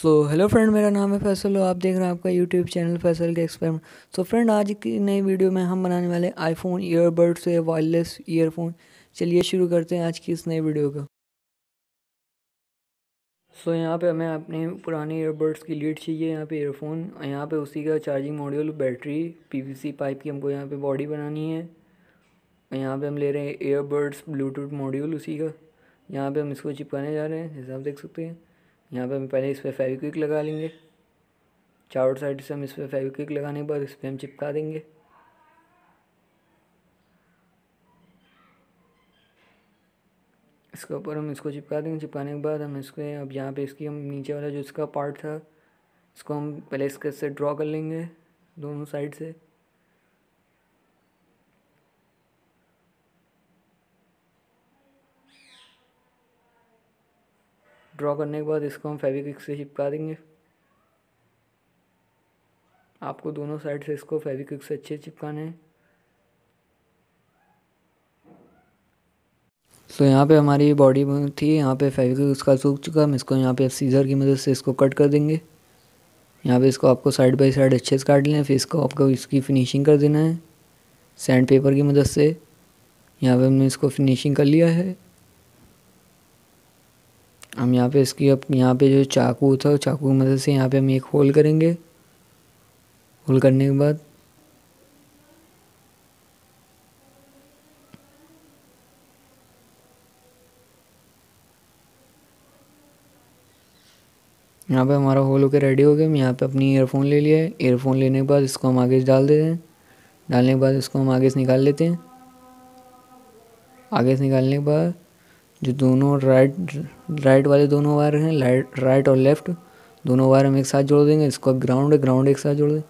So hello friend मेरा नाम है फैसल और आप देख रहे हैं आपका यूट्यूब चैनल फैसल के एक्सपेरिमेंट सो फ्रेंड आज की नई वीडियो में हम बनाने वाले आईफोन ईयरबड से वायरलेस ईयरफोन चलिए शुरू करते हैं आज की इस नई वीडियो का। सो so, यहाँ पे हमें अपने पुराने ईयरबड्स की लीड चाहिए यहाँ पे ईयरफोन यहाँ पे उसी का charging module battery PVC pipe की हमको यहाँ पे बॉडी बनानी है। यहाँ पे हम ले रहे हैं ईयरबड्स ब्लूटूथ मॉड्यूल उसी का। यहाँ पे हम इसको चिपकाने जा रहे हैं जैसे आप देख सकते हैं। यहाँ पे हम पहले इस पर फेविक्विक लगा लेंगे। चारों साइड से हम इस पर फेविक्विक लगाने के बाद इस पर हम चिपका देंगे। इसके ऊपर हम इसको चिपका देंगे। चिपकाने के बाद हम इसको, अब यहाँ पे इसकी हम नीचे वाला जो इसका पार्ट था, इसको हम पहले इसके से ड्रॉ कर लेंगे दोनों साइड से। ड्रॉ करने के बाद इसको हम फेविक्विक से चिपका देंगे। आपको दोनों साइड से इसको फेविक्विक से अच्छे चिपकाने हैं। तो यहाँ पे हमारी बॉडी थी, यहाँ पे फेविक्विक उसका सूख चुका, हम इसको यहाँ पे सीज़र की मदद से इसको कट कर देंगे। यहाँ पे इसको आपको साइड बाई साइड अच्छे से काट लें फिर इसको आपको इसकी फिनिशिंग कर देना है सैंड पेपर की मदद से। यहाँ पे हमने इसको फिनिशिंग कर लिया है। हम यहाँ पे इसकी अब यहाँ पे जो चाकू था चाकू की मदद से यहाँ पे हम एक होल करेंगे। होल करने के बाद यहाँ पे हमारा होल होकर रेडी हो गया। हम यहाँ पे अपनी ईयरफोन ले लिया है। ईयरफोन लेने के बाद इसको हम आगे डाल देते हैं। डालने के बाद इसको हम आगे से निकाल लेते हैं। आगे से निकालने के बाद जो दोनों राइट राइट वाले दोनों वायर हैं राइट और लेफ़्ट दोनों वायर हम एक साथ जोड़ देंगे, इसको अब ग्राउंड है ग्राउंड एक साथ जोड़ दें।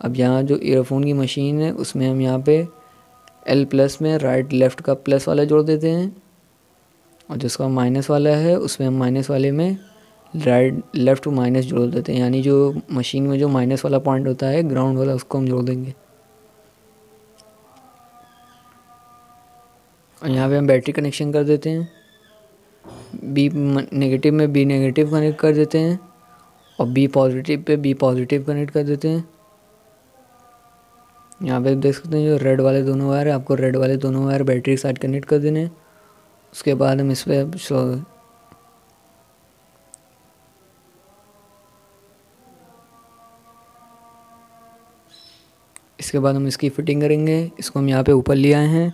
अब यहाँ जो ईयरफोन की मशीन है, उसमें हम यहाँ पे एल प्लस में राइट लेफ़्ट का प्लस वाला जोड़ देते हैं। और जिसका माइनस वाला है, उसमें हम माइनस वाले में राइट लेफ़्ट माइनस जोड़ देते हैं। यानी जो मशीन में जो माइनस वाला पॉइंट होता है ग्राउंड वाला, उसको हम जोड़ देंगे। और यहाँ पे हम बैटरी कनेक्शन कर देते हैं। बी नेगेटिव में बी नेगेटिव कनेक्ट कर देते हैं और बी पॉजिटिव पे बी पॉजिटिव कनेक्ट कर देते हैं। यहाँ पे देख सकते हैं जो रेड वाले दोनों वायर है, आपको रेड वाले दोनों वायर बैटरी के साथ कनेक्ट कर देने हैं। उसके बाद हम इस पर इसके बाद हम इसकी फ़िटिंग करेंगे, इसको हम यहाँ पे ऊपर ले आए हैं।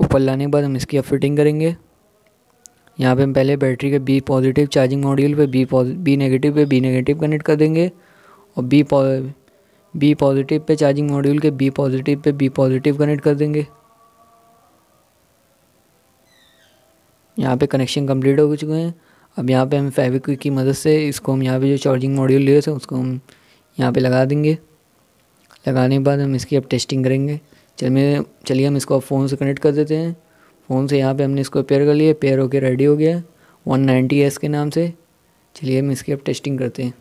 ऊपर लाने के बाद हम इसकी अब फिटिंग करेंगे। यहाँ पे हम पहले बैटरी के बी पॉजिटिव चार्जिंग मॉड्यूल पे बी बी नेगेटिव पे बी नेगेटिव कनेक्ट कर देंगे और बी बी पॉजिटिव पे चार्जिंग मॉड्यूल के बी पॉजिटिव पे बी पॉजिटिव कनेक्ट कर देंगे। यहाँ पे कनेक्शन कंप्लीट हो चुके हैं। अब यहाँ पे हम फेविक्विक की मदद से इसको हम यहाँ पे जो चार्जिंग मॉड्यूल लिए थे, उसको हम यहाँ पे लगा देंगे। लगाने के बाद हम इसकी अब टेस्टिंग करेंगे। चलिए चलिए हम इसको अब फ़ोन से कनेक्ट कर देते हैं। फ़ोन से यहाँ पे हमने इसको पेयर कर लिया पेयर होके रेडी हो गया वन नाइन्टी एस के नाम से। चलिए हम इसकी अब टेस्टिंग करते हैं।